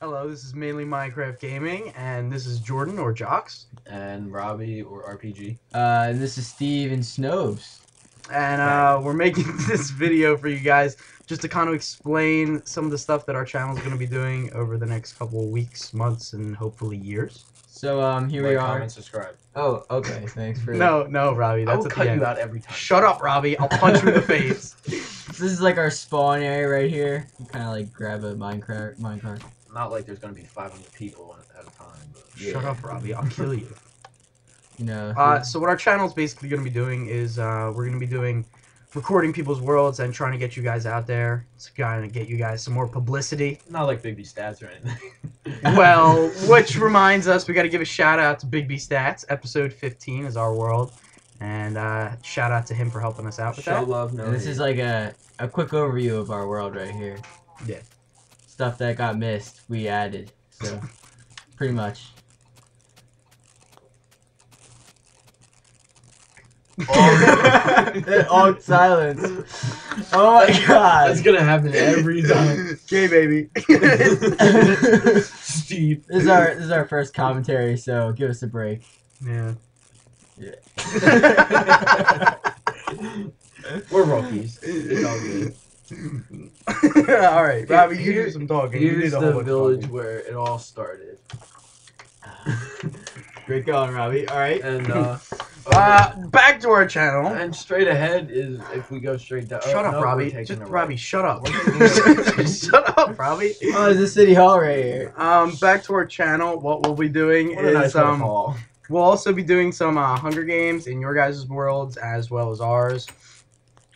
Hello, this is mainly Minecraft Gaming, and this is Jordan or Jox. and Robbie or RPG. Uh, and this is Steve and Snowbs. And uh, we're making this video for you guys just to kind of explain some of the stuff that our channel is going to be doing over the next couple of weeks, months, and hopefully years. So um, here like, we are. comment, subscribe. Oh, okay. Thanks for No, no, Robbie, I that's will at cut the end. you out every time. Shut up, Robbie. I'll punch you in the face. This is like our spawn area right here. You kind of like grab a minecart. Minecart. Not like there's gonna be 500 people at a time. But Shut up, Robbie. I'll kill you. You know. Uh, so what our channel is basically going to be doing is uh, we're going to be doing recording people's worlds and trying to get you guys out there. It's going to get you guys some more publicity. Not like Big B stats or anything. well, which reminds us, we got to give a shout out to Big B Stats. Episode 15 is our world, and uh, shout out to him for helping us out with Show that. love, no. and this hate. is like a a quick overview of our world right here. Yeah. Stuff that got missed, we added. So, pretty much. oh, silence. Oh my god. That's gonna happen every time. okay, baby. Steve. This is our this is our first commentary, so give us a break. Yeah. yeah. We're rookies. It's all good. all right, Robbie, you do some talking. You Here's did a whole the village talking. where it all started. Great going, Robbie. All right. And uh, Uh, back to our channel. and straight ahead is if we go straight down. Shut oh, up, no, Robbie. Just a right. Robbie, shut up. Shut up, Robbie. Oh, there's a city hall right here. Um, back to our channel. What we'll be doing What a nice is um, hall. we'll also be doing some uh, Hunger Games in your guys' worlds as well as ours.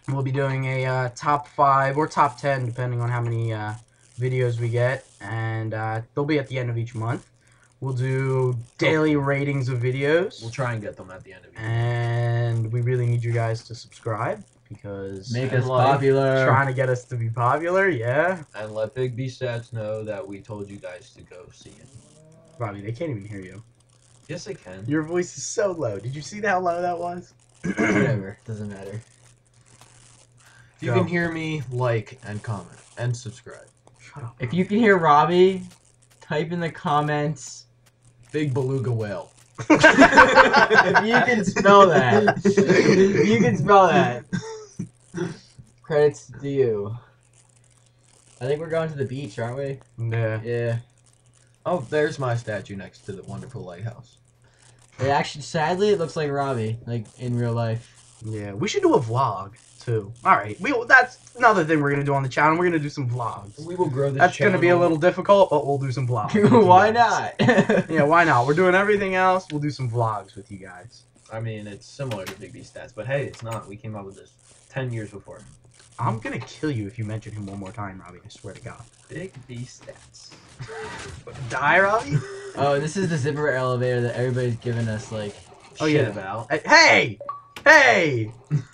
We'll be doing a uh, top five or top ten, depending on how many uh, videos we get, and uh, they'll be at the end of each month. We'll do daily ratings of videos, We'll try and get them at the end of it. and we really need you guys to subscribe because Make us popular. trying to get us to be popular. Yeah, And let Big B Stats know that we told you guys to go see it. Robbie, they can't even hear you. Yes, they can. Your voice is so low. Did you see how low that was? Whatever. Doesn't matter. If you Go. can hear me, like and comment and subscribe. Shut up. If you can hear Robbie, type in the comments. Big beluga whale. if you can spell that, if you can spell that. Credits to you. I think we're going to the beach, aren't we? Yeah. Yeah. Oh, there's my statue next to the wonderful lighthouse. It actually, sadly, it looks like Robbie, like in real life. Yeah. We should do a vlog too. All right. We that's another thing we're gonna do on the channel. We're gonna do some vlogs. We will grow this. That's gonna be a little difficult, but we'll do some vlogs. Why not? Yeah. Why not? We're doing everything else. We'll do some vlogs with you guys. I mean, it's similar to Big B Stats, but hey, it's not. We came up with this ten years before. I'm gonna kill you if you mention him one more time, Robbie. I swear to God. Big B Stats. Die, Robbie. oh, this is the zipper elevator that everybody's giving us, like. Oh, Shit yeah. about. Hey, hey!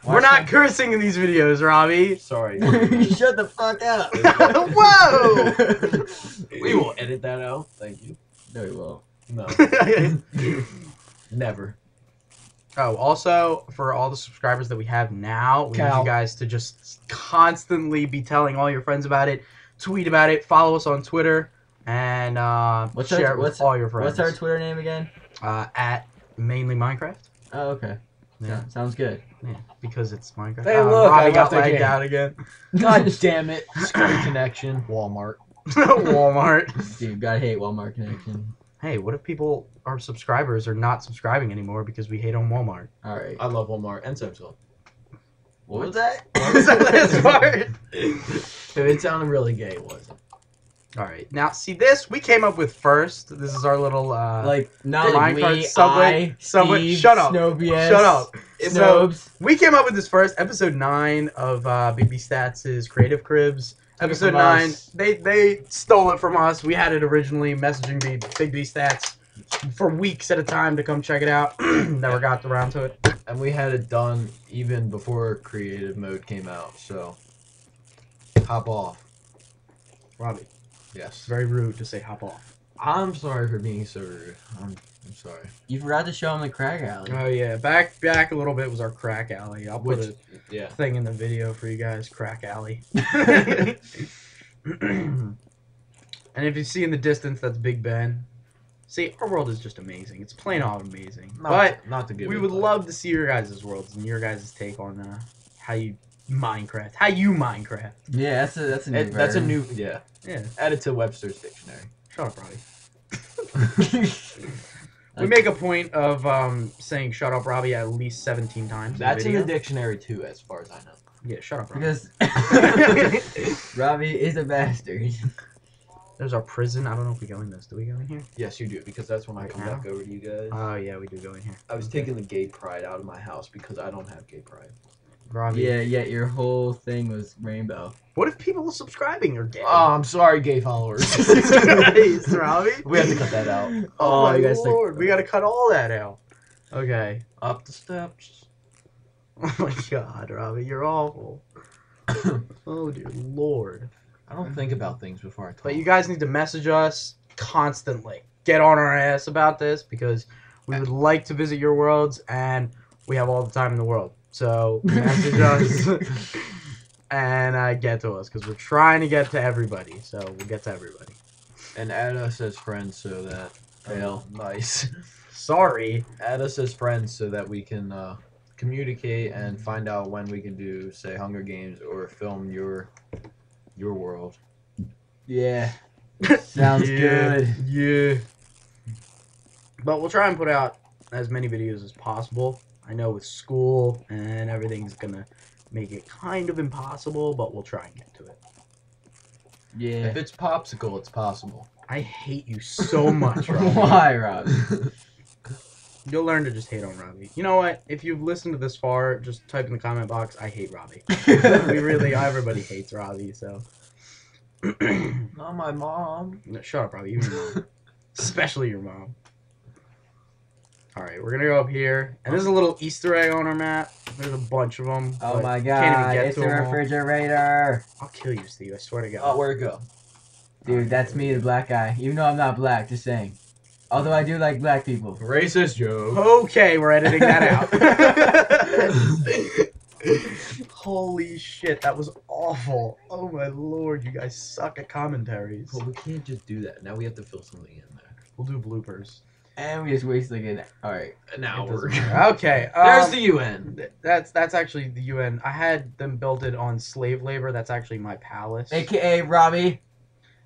We're not cursing in these videos, Robbie. Sorry. Shut the fuck up. Whoa! we will edit that out. Thank you. No, we won't. No, never. Oh, also for all the subscribers that we have now, we need you guys to just constantly be telling all your friends about it, tweet about it, follow us on Twitter, and uh, What's share our- it with what's- all your friends. What's our Twitter name again? uh, at mainly Minecraft? Oh, okay. Yeah, So- sounds good. yeah, because it's Minecraft. Hey, Uh, look, Robbie I got left the lagged game. out again. God damn it! Screen connection. Walmart. Walmart. Dude, gotta hate Walmart connection. Hey, what if people, our subscribers, are not subscribing anymore because we hate on Walmart? All right. I love Walmart and Samsung. What was that? What was that last part? If it sounded really gay, it wasn't. All right, now see this we came up with first. This is our little uh, Like not Minecraft we, Subway- I, Subway- Steve, shut up. Snobius, shut up. So we came up with this first episode nine of uh, Big B Stats' Creative Cribs. Episode nine, us. they they stole it from us. We had it originally, messaging B, Big B Stats for weeks at a time to come check it out. Never got around to it. And we had it done even before creative mode came out, so hop off. Robbie, Yes. very rude to say hop off. I'm sorry for being so rude. I'm, I'm sorry. You forgot to show him the crack alley. Oh yeah, back back a little bit was our crack alley. I'll put Which, a yeah. thing in the video for you guys. Crack alley. And if you see in the distance, that's Big Ben. See, our world is just amazing. It's plain out amazing. Not, but not to give we would like- love to see your guys' worlds and your guys' take on uh, how you Minecraft. How you Minecraft. Yeah, that's a that's a new. It- that's a new yeah. Yeah. Add it to Webster's dictionary. Shut up, Robbie. We make a point of um, saying "shut up, Robbie" at least seventeen times. That's in in the the dictionary too, as far as I know. Yeah, shut up, Robbie. because Robbie is a bastard. There's our prison. I don't know if we go in this. Do we go in here? Yes, you do, because that's when I come now? back over to you guys. Oh yeah, we do go in here. I was taking the gay pride out of my house because I don't have gay pride. Robbie. yeah, yeah. Your whole thing was rainbow. What if people subscribing are gay? Oh, I'm sorry, gay followers. Christ, Robbie. we have to cut that out. Oh, Oh, my you gotta stick- lord, we gotta cut all that out. Okay. Up the steps. Oh my god, Robbie, you're awful. oh dear lord. I don't think about things before I talk. But you guys need to message us constantly. Get on our ass about this because we uh, would like to visit your worlds and we have all the time in the world. So message us and uh, get to us because we're trying to get to everybody. So we'll get to everybody. and add us as friends so that. Fail. Oh, nice. Sorry. add us as friends so that we can uh, communicate and find out when we can do, say, Hunger Games or film your your world. Yeah. Sounds Yeah, good. Yeah. But we'll try and put out as many videos as possible. I know with school and everything's gonna make it kind of impossible, but we'll try and get to it. Yeah. If it's popsicle, it's possible. I hate you so much, Robbie. Why, Rob? You'll learn to just hate on Robbie. You know what? If you've listened to this far, just type in the comment box, I hate Robbie. we really, everybody hates Robbie, so. Not my mom. No, Shut up, Robbie. Even your mom. Especially your mom. Alright, we're gonna go up here. And there's a little Easter egg on our map. There's a bunch of them. Oh my Can't god, even get it's to the 'em all. refrigerator. I'll kill you, Steve. I swear to God. Oh, where'd it go? Dude, that's me, the black guy. Even though I'm not black, just saying. Although I do like black people. Racist joke. Okay, we're editing that out. Holy shit, that was awful. Oh my lord, you guys suck at commentaries. Well, we can't just do that. Now we have to fill something in there. We'll do bloopers. And we just wasted like an alright. An hour. doesn't matter. Okay, There's um, the UN. That's that's actually the UN. I had them built it on slave labor. That's actually my palace. AKA Robbie.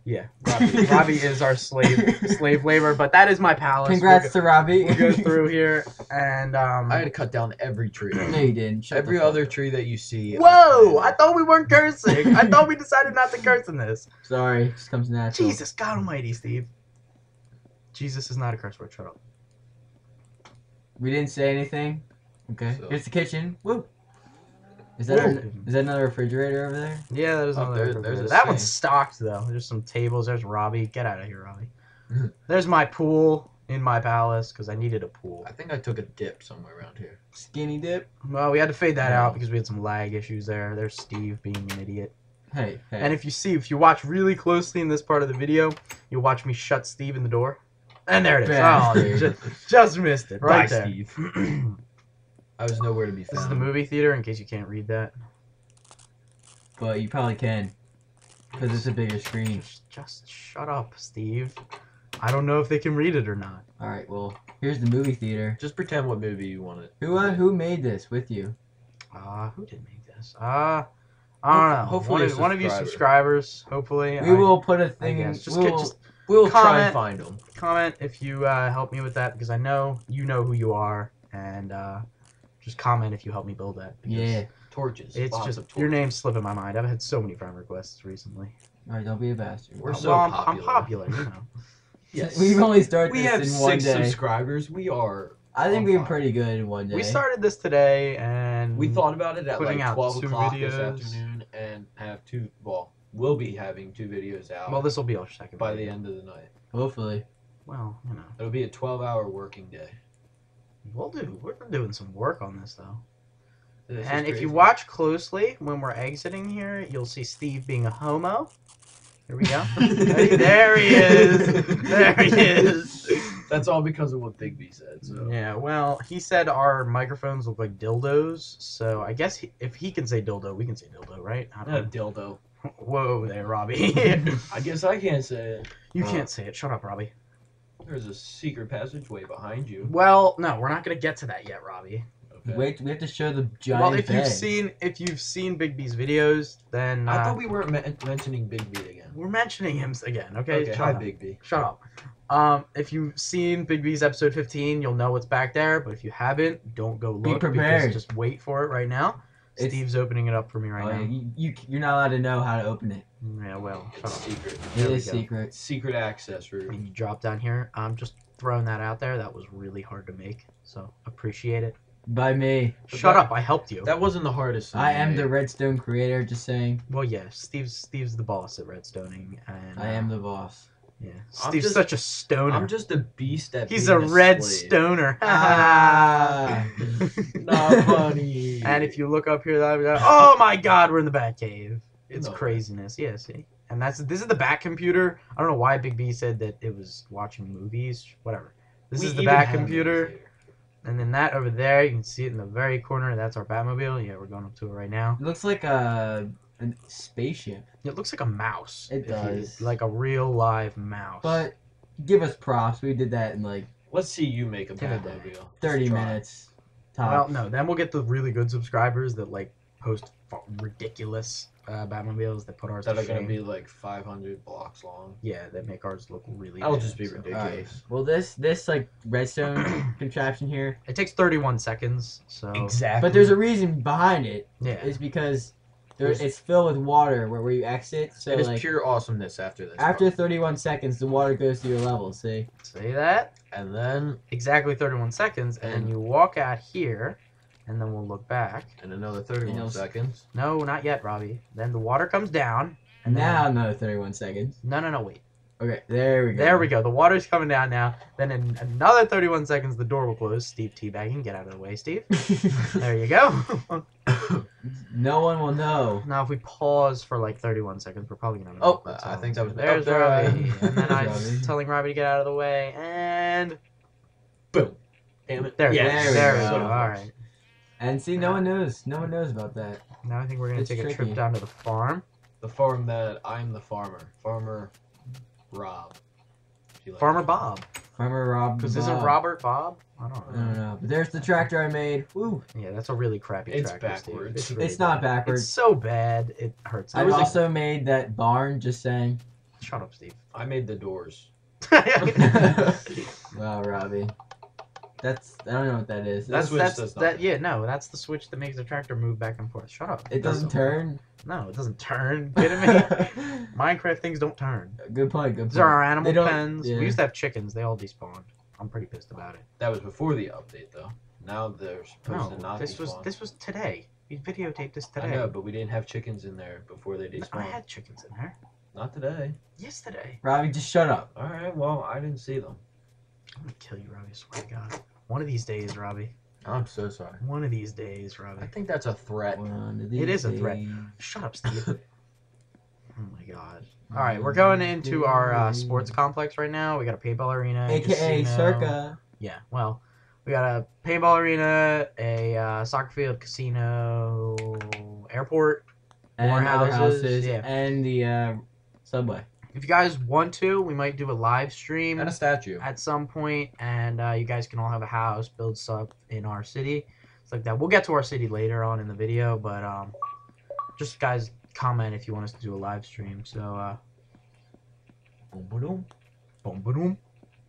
yeah, Robbie, Robbie is our slave slave labor, but that is my palace. Congrats to Robbie. We'll go, through here and um. I had to cut down every tree. no, you didn't. Shut every other up. tree that you see. Whoa! I thought we weren't cursing. I thought we decided not to curse in this. Sorry, just comes natural. Jesus God Almighty, Steve. Jesus is not a curse word. Shut up. We didn't say anything. Okay. So- Here's the kitchen. Woo. Is that, an- is that another refrigerator over there? Yeah, that is Oh, another. there- refrigerator. there's a that one's stocked though. There's some tables. There's Robbie. Get out of here, Robbie. there's my pool in my palace because I needed a pool. I think I took a dip somewhere around here. Skinny dip. Well, we had to fade that No. out because we had some lag issues there. There's Steve being an idiot. Hey, hey. And if you see, if you watch really closely in this part of the video, you'll watch me shut Steve in the door. And there it is. Oh, Bastard. just, just missed it. Right Bye, there. Steve. I was nowhere to be found. This found. is the movie theater, in case you can't read that. but you probably can. Because it's a bigger screen. Just, just shut up, Steve. I don't know if they can read it or not. Alright, well, here's the movie theater. Just pretend what movie you wanted. Who uh, who made this with you? Uh, who did make this? Uh, I don't know. Hopefully one, of, one of you subscribers, hopefully. We I- will put a thing in. Just, we'll, get, just We'll try and find them. comment if you uh, help me with that because I know you know who you are, and uh, just comment if you help me build that. yeah. Torches. It's just of torches. your name's slipping my mind. I've had so many friend requests recently. Alright, don't be a bastard. We're Uh, so well, I'm, popular. I'm popular, you know. Yes. We've only started We this have in one six day. subscribers. We are. I think we're pretty good in one day. We started this today, and We thought about it at like out 12 two o'clock this afternoon and have two. Well, we'll be having two videos out Well, this will be our second. by the end of the night. Hopefully. Well, you know, It'll be a 12 hour working day. we'll do. We're doing some work on this though. This and if you watch closely when we're exiting here, you'll see Steve being a homo. Here we go. There- there he is. There he is. That's all because of what Big B said. So Yeah, well, he said our microphones look like dildos, so I guess he, if he can say dildo, we can say dildo, right? I don't a know. dildo. Whoa there, Robbie. I guess I can't say it. you Uh, can't say it. Shut up, Robbie. There's a secret passageway behind you. Well, no, we're not gonna get to that yet, Robbie. Okay. Wait, we have to show the giant well, if you've bed. seen if you've seen Big B's videos, then uh, I thought we weren't men- mentioning Big B again. we're mentioning him again. Okay, Okay, shut hi up. Big B. Shut up. Um, if you've seen Big B's episode 15, you'll know what's back there. But if you haven't, don't go look. Be look. prepared. Because just wait for it right now. It's- Steve's opening it up for me right Oh, yeah, now. you, you you're not allowed to know how to open it. Yeah, well, It's up. secret. There It we is go. secret. Secret access route. You drop down here. I'm just throwing that out there. That was really hard to make, so appreciate it. By me. But Shut that- up! I helped you. That wasn't the hardest. thing I am make. the Redstone creator. Just saying. well, yeah. Steve's Steve's the boss at Redstoning, and I uh, am the boss. Yeah, I'm Steve's just- such a stoner. I'm just a beast at He's being a red slave. stoner. Ah. Not funny. And if you look up here, that that- oh my God, we're in the Bat Cave. It's No craziness. Yeah, see, and that's this is the Bat computer. I don't know why Big B said that it was watching movies. Whatever. This We is the even Bat have computer, these here. and then that over there, you can see it in the very corner. That's our Batmobile. Yeah, we're going up to it right now. It looks like a, a spaceship. It looks like a mouse. It if you- does. like a real live mouse. But give us props. We did that in like Let's see you make a Give it Batmobile. 30 Let's try. minutes. well, no, then we'll get the really good subscribers that like post ridiculous uh, Batmobiles that put ours That to are gonna be like 500 blocks long. Yeah, that make ours look really. That'll bad, just be so. ridiculous. Alright. Well, this this like redstone contraption here, It takes 31 seconds, so Exactly. but there's a reason behind it. yeah. It's because there, it's filled with water where, where you exit. So it is like pure awesomeness after this. after part. 31 seconds, the water goes to your level. See? Say that and then exactly 31 seconds, and then And- you walk out here, and then we'll look back. in another And 31 you'll- seconds. No, not yet, Robbie. Then the water comes down. And then- now another 31 seconds. No, no, no, wait. Okay, there we go. There we go. The water's coming down now. Then in another 31 seconds, the door will close. Steve teabagging. Get out of the way, Steve. There you go. no one will know. now, if we pause for like 31 seconds, we're probably gonna. Oh, that's I think that was- There's oh, there I Robbie. and then I'm telling Robbie to get out of the way, and Boom. Damn it. there, Yes. there, we we go. go. All right. And see, no one knows. No one knows about that. Now I think we're gonna It's take a trip down to the farm. The farm that I'm the farmer. Farmer Rob. Like Farmer that. Bob. Farmer Rob. Because isn't Robert Bob? I don't know. don't know. But there's the tractor I made. Woo! Yeah, that's a really crappy It's tractor, Steve. backwards. It's, really It's not bad. backwards. It's so bad it hurts. I've was also made that barn. Just saying. Shut up, Steve. I made the doors. Wow, Robbie. That's I don't know what that is. That's switch that's does that. Yeah, no, that's the switch that makes the tractor move back and forth. Shut up. it doesn't turn. No, it doesn't turn. Kidding me? Minecraft things don't turn. good point. Good point. These are our animal pens. yeah. We used to have chickens. They all despawned. I'm pretty pissed about it. That was before the update, though. Now they're supposed No, to not this was this was today. We videotaped this today. I know, but we didn't have chickens in there before they despawned. I had chickens in there Not today. yesterday. Robbie, just shut up. All right. Well, I didn't see them. I'm gonna kill you, Robbie. I swear to God. One of these days, Robbie. I'm so sorry. One of these days, Robbie. I think that's a threat. One of these It is these a threat. days. Shut up, Steve. oh my God. All right, we're going into our uh, sports complex right now. We got a paintball arena, AKA casino. Circa. Yeah, well, we got a paintball arena, a uh, soccer field, casino, airport. And More houses, houses. yeah. And the uh, subway. If you guys want to, we might do a live stream And a statue. at some point, and uh, you guys can all have a house, build stuff in our city, it's like that. We'll get to our city later on in the video, but um, just guys comment if you want us to do a live stream. So, uh, Boom, boom, boom, boom.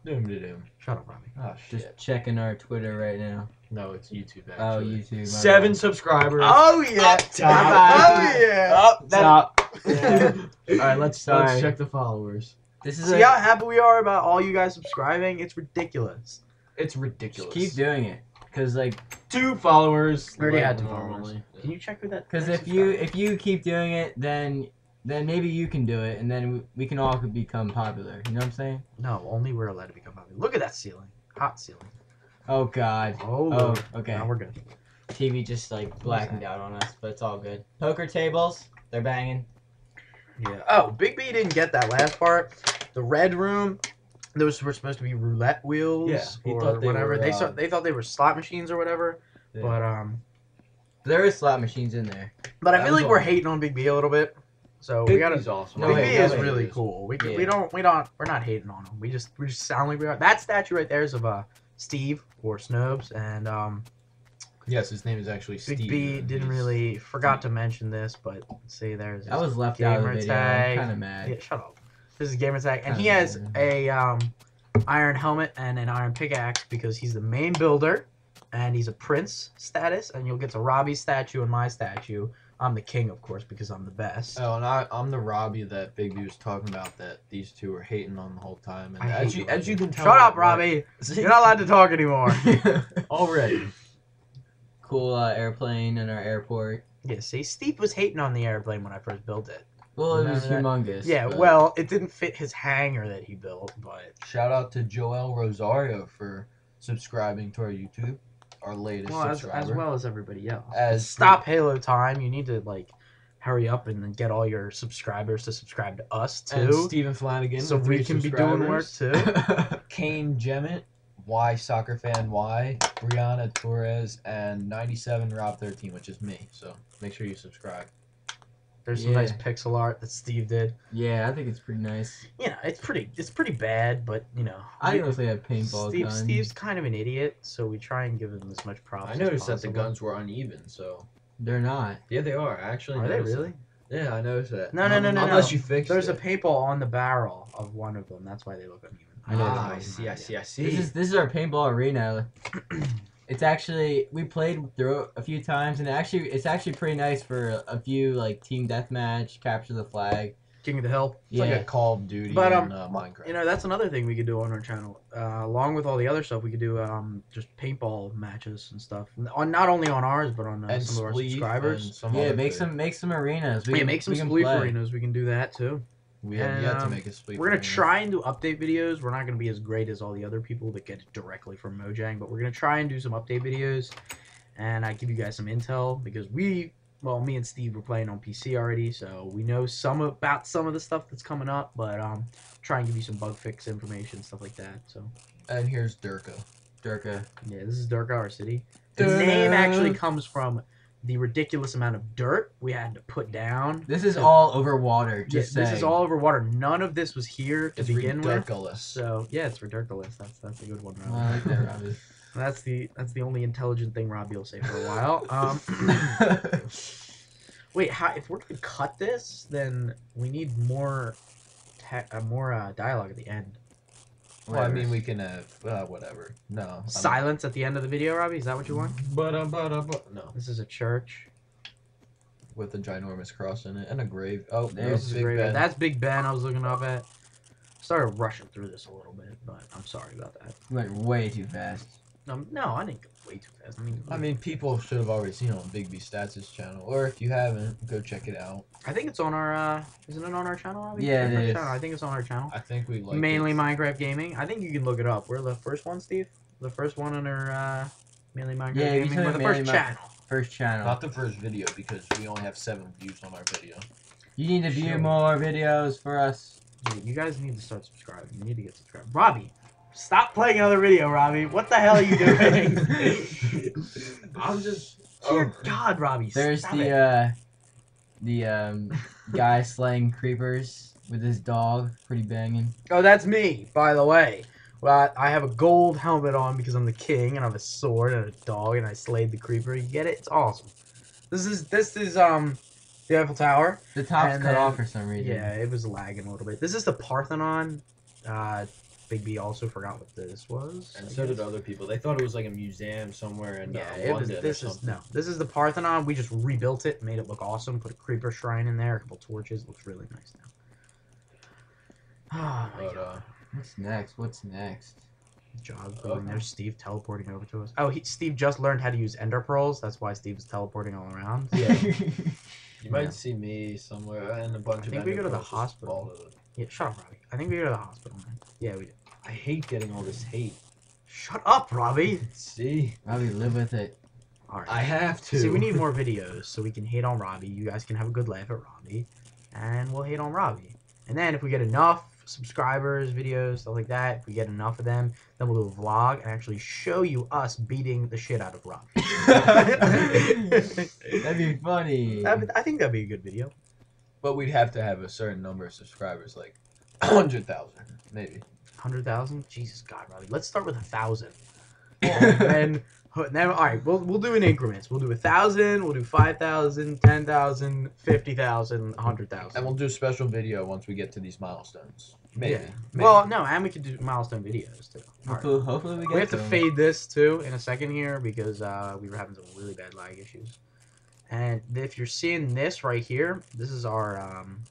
doom, doom, doom. Shut up, Robbie. Oh Just checking our Twitter right now. No, it's YouTube. Actually. Oh, Actually. YouTube. my Seven bad. subscribers. Oh yeah! Up top. Oh yeah! Oh, Up, that- Stop. Yeah. All right, let's Sorry. let's check the followers. This is See a, how happy we are about all you guys subscribing? It's ridiculous. It's just ridiculous. keep doing it, cause like, two followers. We already had two normally. followers. Can you check who that? cause if you subscribed? if you keep doing it, then then maybe you can do it, and then we, we can all become popular. You know what I'm saying? no, only we're allowed to become popular. Look at that ceiling, hot ceiling. Oh God. Oh, Oh, okay. Now we're good. TV just like blackened out on us, but it's all good. Poker tables, they're banging. Yeah. Oh, Big B didn't get that last part. The red room, those were supposed to be roulette wheels Yeah, or they whatever. were, they uh, saw, they thought they were slot machines or whatever. Yeah. But um, There is slot machines in there. but I feel was like we're hating on Big B a little bit. So we gotta. B's awesome. Big wait, B no, is wait. really cool. We, we don't we don't we're not hating on him. We just we just sound like we are. That statue right there is of uh Steve or Snowbs and um Yes, his name is actually Big Steve. B didn't really forgot to mention this, but see there's I was left out of the video. tag. I'm kind of mad. Yeah, shut up. This is gamer tag, and he has mad. a um iron helmet and an iron pickaxe because he's the main builder, and he's a prince status, and you'll get to Robbie's statue and my statue. I'm the king, of course, because I'm the best. Oh, and I, I'm the Robbie that Big B was talking about that these two were hating on the whole time. And I as you you, as you can tell, Shut up, right- Robbie. You're not allowed to talk anymore. already. cool uh, airplane in our airport. yeah, see, Steve was hating on the airplane when I first built it. Well, it was Remember humongous. Yeah, but- well, it didn't fit his hangar that he built, but Shout out to Joel Rosario for subscribing to our YouTube, our latest well, as, subscriber. as well as everybody else. As Stop Halo time. You need to like hurry up and then get all your subscribers to subscribe to us and too, Stephen Flanagan, so we can be doing work too. Kane Jemmett, Y Soccer Fan Y, Brianna Torres, and 97 Rob 13, which is me. So make sure you subscribe. There's some Yeah. nice pixel art that Steve did. Yeah, I think it's pretty nice. You know, it's pretty it's pretty bad, but you know, I we- don't know have paintball Steve, guns. Steve's kind of an idiot, so we try and give him as much props. I as noticed that the guns were uneven, so They're not. yeah, they are. Actually, Are they really? that. Yeah, I noticed that. No, no, no, no, Unless no. you fix There's a paintball on the barrel of one of them. That's why they look uneven. I know Ah, I see, I see, I see. This is this is our paintball arena. It's actually we played through it a few times, and actually it's actually pretty nice for a, a few like team deathmatch, capture the flag. King of the Hill. It's yeah, like a Call of Duty But, and um, uh, Minecraft. You know, that's another thing we could do on our channel. Uh, along with all the other stuff, we could do um, just paintball matches and stuff. On not only on ours, but on uh, some of our subscribers. some yeah. Make good- some make some arenas. We yeah, can, make some we can spleef arenas. We can do that too. We have yet to um, make a Spleef. We're gonna try and do update videos. We're not gonna be as great as all the other people that get it directly from Mojang, but we're gonna try and do some update videos, and I give you guys some intel because we, well, me and Steve were playing on PC already, so we know some about some of the stuff that's coming up. But um, try and give you some bug fix information, stuff like that. So And here's Durka. Durka. yeah, this is Durka, our city. The name actually comes from the ridiculous amount of dirt we had to put down. This is to- all over water. Yeah, this is all over water. None of this was here to It's begin with. ridiculous. So yeah, it's ridiculous. That's that's a good one, Rob. Oh, I like that, Robbie. That's the that's the only intelligent thing Robbie will say for a while. Um, wait, how, if we're gonna cut this, then we need more te- uh, more uh, dialogue at the end. Well, I mean, we can have uh, whatever. No. I'm- Silence at the end of the video, Robbie. Is that what you want? But uh, but uh, but no. This is a church. with a ginormous cross in it and a grave. Oh, There's there's This is Big great. Ben. That's Big Ben. I was looking up at. Started rushing through this a little bit, but I'm sorry about that. went way too fast. Um, no, I didn't go way too fast. I mean, I mean, people should have already seen it on Big B Stats' channel, or if you haven't, go check it out. I think it's on our. uh Isn't it on our channel? Robbie? Yeah, it our is. channel. I think it's on our channel. I think we like mainly it. Minecraft gaming. I think you can look it up. We're the first one, Steve. The first one on our uh, mainly Minecraft Yeah, you gaming. said We're the first Mi- channel. First channel. Not the first video because we only have seven views on our video. You need to view Sure. more videos for us. Yeah, you guys need to start subscribing. You need to get subscribed. Robbie, stop playing another video, Robbie. What the hell are you doing? I'm just. Dear Oh. God, Robbie. There's stop the it. uh the um guy slaying creepers with his dog. Pretty banging. Oh, that's me, by the way. Well, I have a gold helmet on because I'm the king, and I have a sword and a dog, and I slayed the creeper. You get it? It's awesome. This is this is um the Eiffel Tower. The top's And cut then- off for some reason. Yeah, it was lagging a little bit. This is the Parthenon. Uh, Big B also forgot what this was. And I so did other people. They thought it was like a museum somewhere in Yeah, uh, it was. London This or is something. no. This is the Parthenon. We just rebuilt it, made it look awesome. Put a creeper shrine in there, a couple torches. It looks really nice now. Oh my But, god. uh, What's next? What's next? Jog going. There's Steve teleporting over to us. Oh, he, Steve just learned how to use ender pearls. That's why Steve's teleporting all around. Yeah. You might Yeah. see me somewhere and a bunch I of. think we go to the hospital. fall Yeah, shut up, Robbie. I think we go to the hospital, man. Yeah, we do. I hate getting all this hate. Shut up, Robbie. See, Robbie, live with it. All right. I have to. See, we need more videos so we can hate on Robbie. You guys can have a good laugh at Robbie, and we'll hate on Robbie. And then if we get enough subscribers, videos, stuff like that, if we get enough of them, then we'll do a vlog and actually show you us beating the shit out of Rob. That'd be funny. That would- I think that'd be a good video. But we'd have to have a certain number of subscribers, like hundred thousand, maybe. Hundred thousand? Jesus God, Robbie. Let's start with a thousand. and then all right, we'll we'll do in increments. We'll do a thousand, we'll do five thousand, ten thousand, fifty thousand, a hundred thousand. And we'll do a special video once we get to these milestones. Maybe. Yeah. maybe. Well, no, and we could do milestone videos too. All right. Hopefully, hopefully we get We have to them. fade this too in a second here because uh, we were having some really bad lag issues. And if you're seeing this right here, this is our um,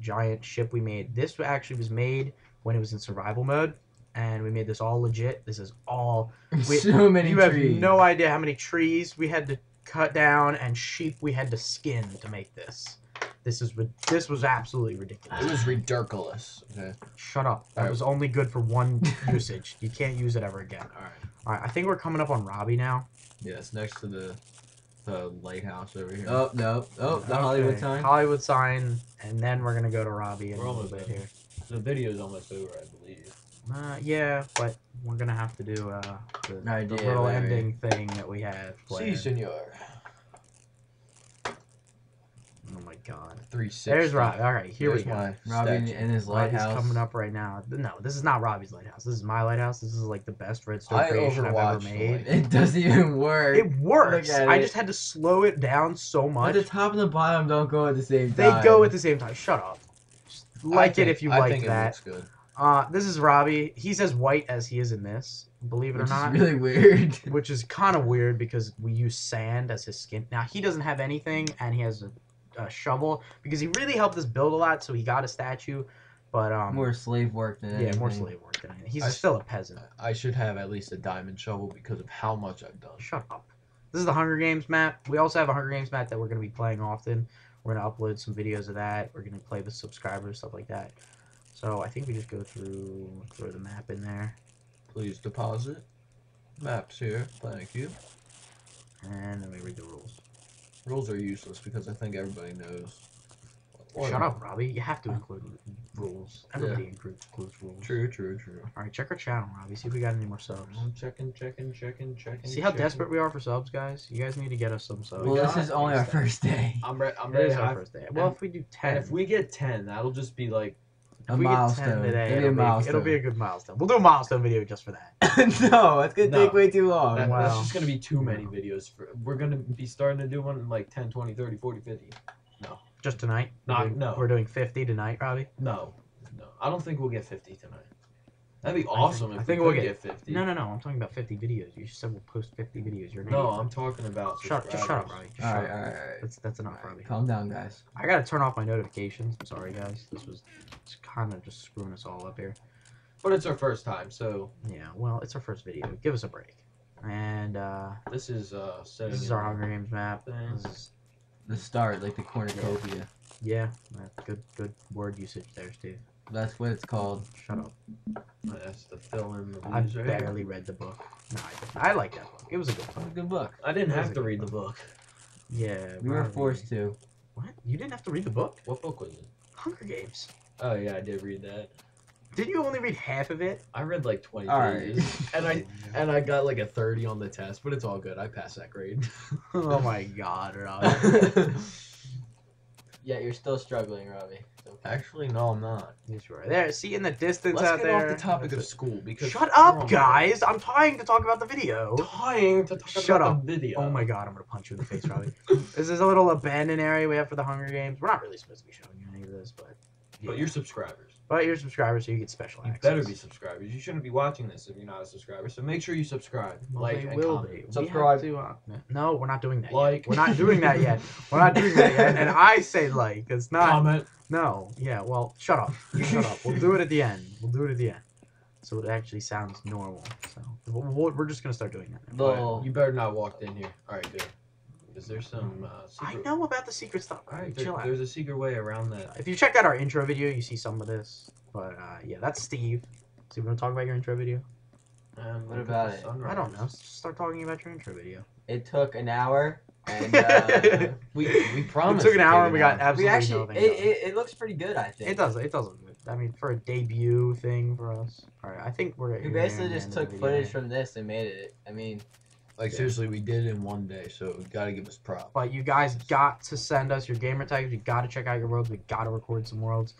giant ship we made. This actually was made when it was in survival mode, and we made this all legit. This is all. We- so many you have no idea how many trees we had to cut down and sheep we had to skin to make this. This is this was absolutely ridiculous. it was ridiculous. Okay. Shut up. That Alright. was only good for one usage. You can't use it ever again. All right. All right, I think we're coming up on Robbie now. Yeah, it's next to the the lighthouse over here. Oh no! Oh, the Hollywood sign. Hollywood sign, and then we're gonna go to Robbie in We're a little almost bit there. here. The video's almost over, I believe. Uh, yeah, but we're gonna have to do uh, the, Right, the little right. ending thing that we have. Si, planned. senor. Oh my god. Three sixty. There's Robbie. All right, here Here's we go. Robbie in his Robbie's lighthouse. coming up right now. No, this is not Robbie's lighthouse. This is my lighthouse. This is like the best redstone I creation I've ever made. It doesn't even work. It works. I it. just had to slow it down so But much. the top and the bottom don't go at the same They go at the same time. Shut up. Just like think- it if you I like think It that. looks good. Uh, this is Robbie. He's as white as he is in this. Believe it which or not. is really weird. which is kind of weird because we use sand as his skin. Now he doesn't have anything, and he has a, a shovel because he really helped us build a lot. So he got a statue, but um, more slave work than anything. yeah, more slave work than anything. He's I- still a peasant. I should have at least a diamond shovel because of how much I've done. Shut up. This is the Hunger Games map. We also have a Hunger Games map that we're going to be playing often. We're going to upload some videos of that. We're going to play with subscribers, stuff like that. So I think we just go through throw the map in there, Please deposit. Maps here. Thank you. and then we read the rules. Rules are useless because I think everybody knows. Or Shut up, Robbie. You have to include rules. Everybody includes, includes rules. True, true, true. All right, check our channel, Robbie. See if we got any more subs. I'm checking, checking, checking, checking. See how checking. desperate we are for subs, guys. You guys need to get us some subs. Well, this is only our first day. I'm, re- I'm It ready. is our first day. Well, if we do ten, And if we get 10, that'll just be like, A if we get ten milestone. today, It'll be a it'll, be, milestone. it'll be a good milestone. We'll do a milestone video just for that. no, it's gonna No. take way too long. that, wow. that's just going to be too many No. videos. For, we're going to be starting to do one in like 10, 20, 30, 40, 50. No. Just tonight. Not- we're doing, no. We're doing fifty tonight, Robbie. No, no. I don't think we'll get 50 tonight. That'd be I think- awesome I if think we we'll could get- get 50. No, no, no. I'm talking about fifty videos. You just said we'll post fifty videos. You're an No. I'm talking about Shut, just shut up, subscribers. Robbie. Just all shut right, up. all right, all right. That's that's enough, Robbie. Calm down, guys. I gotta turn off my notifications. I'm sorry, guys. This was kind of just screwing us all up here. But it's our first time, so Yeah. Well, it's our first video. Give us a break. And uh, this is uh setting this is our Hunger Games map. Thing. This is The start, like the cornucopia. Yeah, that's good good word usage there, Steve. That's what it's called. Shut up. That's the fill in the I views right barely read the book. No, I didn't. I like that book. It was a good book. was a good book. I didn't That was have a to good read the book. book. Yeah. We were Robbie. forced to. What? You didn't have to read the book? What book was it? Hunger Games. Oh yeah, I did read that. Did you only read half of it? I read like 20 All right. pages, and I and I got like a 30 on the test, but it's all good. I passed that grade. oh my god, Robbie. Yeah, you're still struggling, Robbie. Okay. Actually, no, I'm not. yes, you are. There, see in the distance Let's out get there. off the topic of school because Shut up, on- guys! I'm trying to talk about the video. Trying to talk Shut about up. the video. Oh my god, I'm gonna punch you in the face, Robbie. this is a little abandoned area we have for the Hunger Games. We're not really supposed to be showing you any of this, but But you're subscribers. But you're a subscribers, so you get special You access. better be subscribers. You shouldn't be watching this if you're not a subscriber. So make sure you subscribe, Well, like, they and will comment. be. We have Subscribe. to, uh, no, we're not doing that. Like. Yet. We're not doing that yet. We're not doing that yet. And I say like, it's not. Comment. No. Yeah. Well, shut up. Shut up. We'll do it at the end. We'll do it at the end. So it actually sounds normal. So we'll- we're just gonna start doing that. now. Little- You better not walked in here. All right, good. Is there some? Uh, I know about the secret stuff. All right, there- Chill out. there's a secret way around that. If you check out our intro video, you see some of this. But uh, yeah, that's Steve. So you want to talk about your intro video? Um, What about it? sunrise. I don't know. Just start talking about your intro video. It took an hour, and uh, We we promised. It took an hour and we an got hour. absolutely we actually nothing. it, it, it looks pretty good. I think It does. It does look good. I mean, for a debut thing for us. All right, I think we're. We basically just took footage from this and made it. I mean, Like Yeah. seriously, we did it in one day, so we gotta give us props. But you guys got to send us your gamer tags. We got to check out your worlds. We got to record some worlds,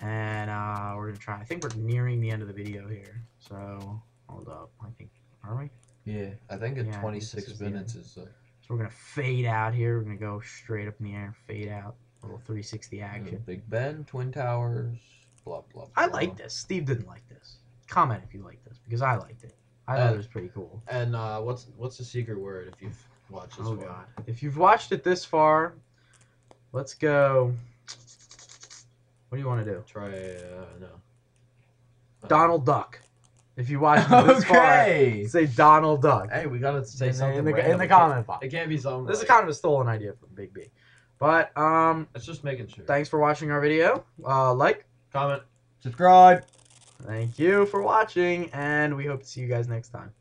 and uh, we're gonna try. I think we're nearing the end of the video here. So hold up. I think are we? Yeah, I think in Yeah, I think 26 is minutes is. Uh, So we're gonna fade out here. We're gonna go straight up in the air, fade out, little 360 action. Big Ben, Twin Towers, blah blah. blah. I like this. Steve didn't like this. Comment if you like this because I liked it. I thought it was pretty cool. And uh, what's what's the secret word if you've watched this Oh far? god. If you've watched it this far, let's go. What do you want to do? Try uh, no. Uh, Donald Duck. If you watch it this far, say Donald Duck. Hey, we gotta say in, the, something in, the, in the comment box. It can't be something. This is kind of a stolen idea from Big B. But um, It's just making sure. thanks for watching our video. Uh, like, Comment. Subscribe. Thank you for watching, and we hope to see you guys next time.